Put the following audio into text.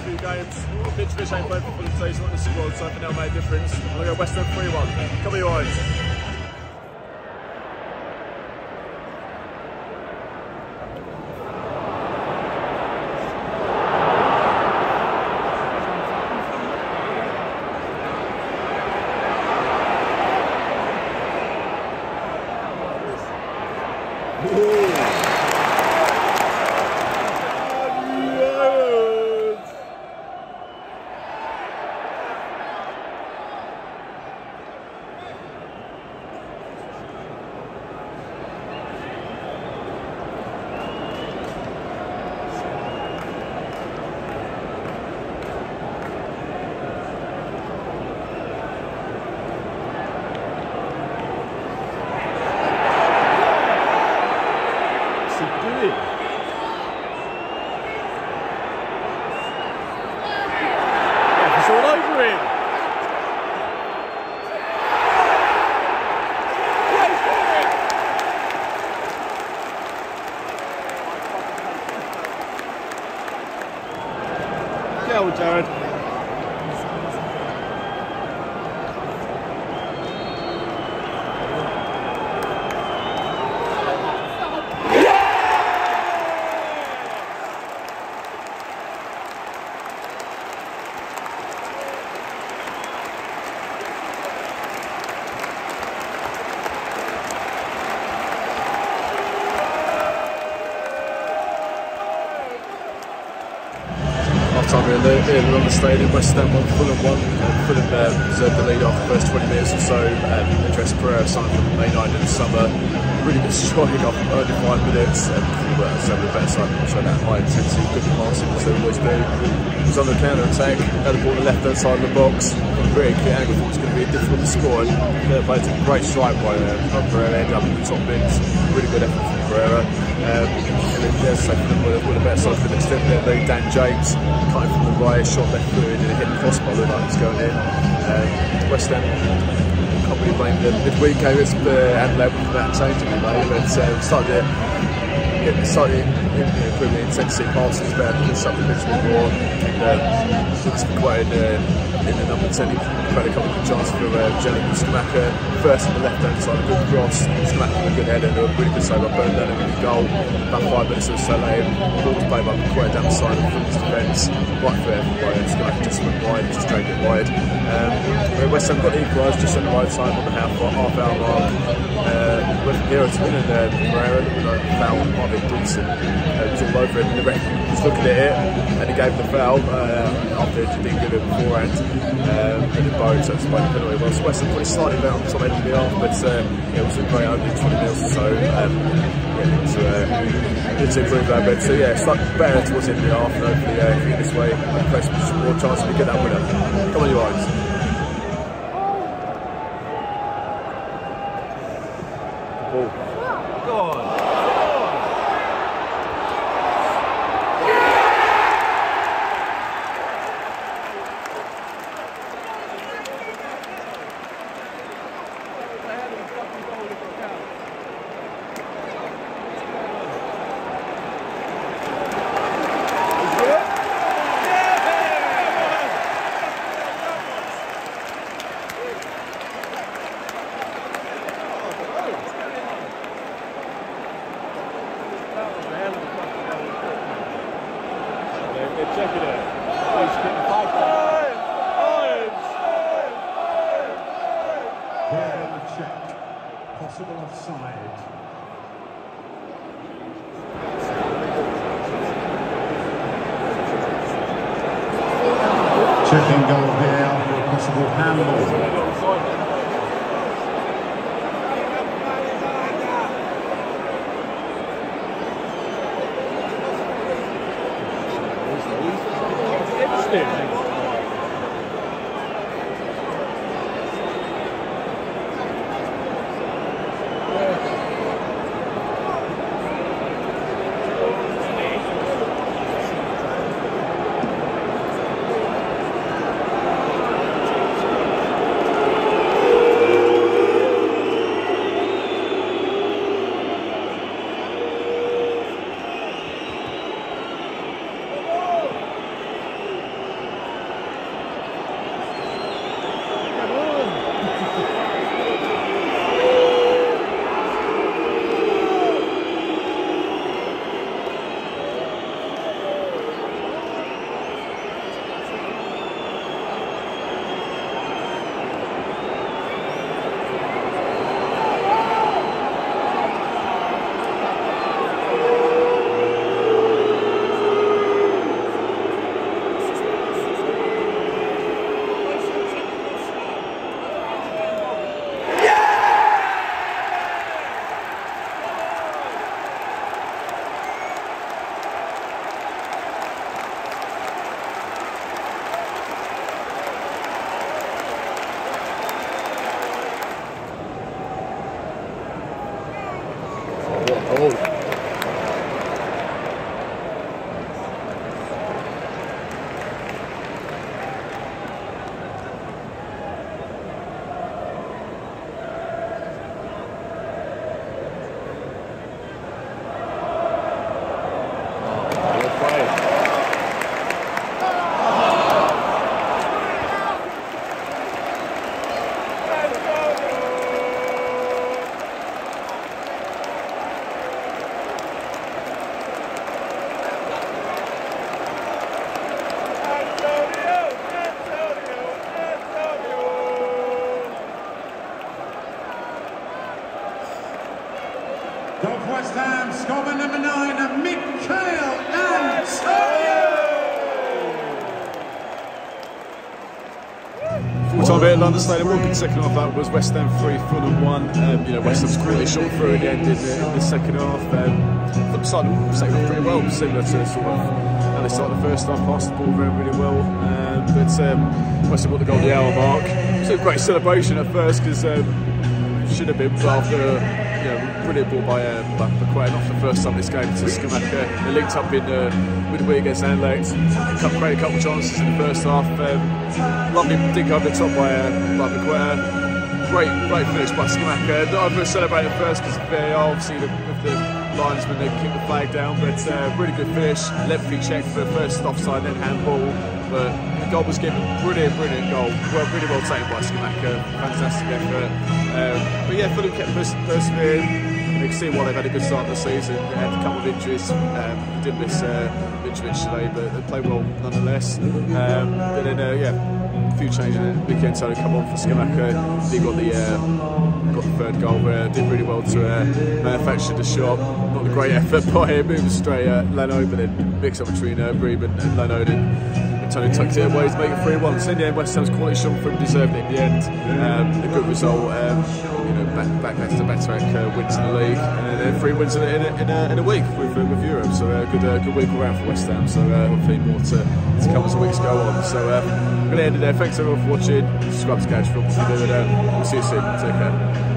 few games. Mitrovic ain't played for the season, not the squad, so think that'll make a difference. I'll go West Ham 3 1. Come on, eyes. show, Jarrod. Earlier on the stadium, West Ham won, Fulham and Fulham uh, deserved the lead after the first 20 minutes or so. Um, Andreas Pereira signed from May 9 in the summer, really good striking off only five minutes, and well, of the better side showed that high intensity, good passing, as they always do. He was on the counter attack, had the ball on the left hand side of the box, very clear angle, thought it was going to be a difficult to score, and uh, played a great strike by uh, Pereira, ended up in the top bins, really good effort from Pereira. Um, there's second with, with a better side for the extent there, they Dan James cutting from the right, shot left fluid and hit the crossbar looked like it was going in. Um, West Ham can't really blame them. Midweek game it's uh, and level for that change anyway, but um, started to get slightly improving intensity passes better, push up the pitch a more and um, looks quite uh, in the number 10 he had a couple of good chances for uh, Jelly Scamacca first on the left hand side, a good cross. Scamacca with a good header and a really good save by Bernd Leno and a good goal. About five minutes or so later ball was played by quite down the side of Fulham's defence. Right fair by uh, Scamacca just went wide, just dragged it wide. Um, West Ham got equalised just on the right side on the half, half hour mark. Uh, from hero to win and uh, Pereira with a foul on Harvey Dawson uh, was all over it the ref was looking at it and he gave the foul uh, after he didn't give it beforehand um, and so it's by the penalty. Well West Ham probably slightly better on the top end of the half but uh, yeah, it was a great opening 20 minutes or so um, it's, uh, need to improve that bit. So yeah slightly better towards the end of the half hopefully uh, this way press more chance to get that winner. Come on you Ball. Go on. a hell of a fucking goal. They're, they're checking it. He's five points. Possible offside. Checking goal here for a possible handball. Oh. Eyes bit at London Stadium. Good second half that was West Ham 3, Fulham 1. Um, you know, West Ham's clearly shot through the end in the, the second half. Um, Fulham started second half pretty well, similar to sort of they started the first half, passed the ball very, really well. Um, but um, West Ham got the goal the hour mark. It was a great celebration at first because um, should have been after you know, brilliant ball by uh, by off the first time this game to Scamacca. They linked up in uh, midweek against Anderlecht. Created a couple of chances in the first half. Um, lovely dig over the top by uh, by. Great, great finish by Scamacca. Not over celebrated first because VAR, obviously the, the linesman they kicked the flag down, but uh, really good finish. Lengthy check for the first offside, then handball. But the goal was given. Brilliant, brilliant goal. Well, really well taken by Scamacca. Fantastic effort. Um, but yeah, Fulham kept pers- persevering. You can see why they've had a good start of the season. They had a couple of injuries. Um, did miss uh, Mitrovic today, but they played well nonetheless. Um, but then, uh, yeah, a few changes weekend. So come on for Scamacca. He got the uh, got the third goal, uh, did really well to uh, manufacture the shot. Not a great effort by him, moving straight at Leno, but then mix up between uh, Bremen and Leno. Then Tony tucked it away to make it 3 1. So in the end, West Ham's quality shot from deserved it in the end. Um, a good result. Um, you know, back, back next to Betarek uh, wins in the league, and then three wins in a, in a, in a, in a week with, uh, with Europe. So uh, good uh, good week around for West Ham. So uh, hopefully more to, to come as the weeks go on. So uh, I'm going to end it there. Thanks everyone for watching. Subscribe to Garage Football. We'll see you soon. Take care.